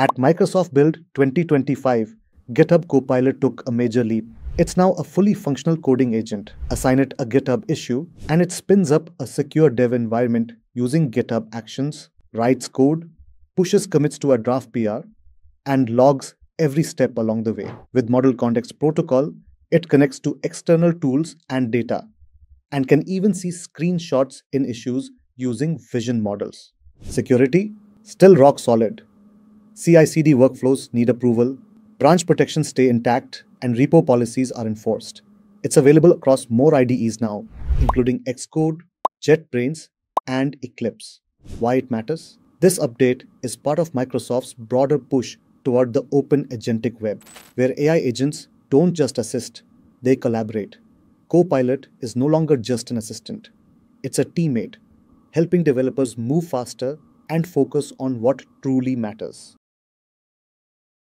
At Microsoft Build 2025, GitHub Copilot took a major leap. It's now a fully functional coding agent. Assign it a GitHub issue, and it spins up a secure dev environment using GitHub Actions, writes code, pushes commits to a draft PR, and logs every step along the way. With Model Context Protocol, it connects to external tools and data, and can even see screenshots in issues using vision models. Security? Still rock solid. CI CD workflows need approval, branch protections stay intact, and repo policies are enforced. It's available across more IDEs now, including Xcode, JetBrains, and Eclipse. Why it matters? This update is part of Microsoft's broader push toward the open agentic web, where AI agents don't just assist, they collaborate. Copilot is no longer just an assistant, it's a teammate, helping developers move faster and focus on what truly matters.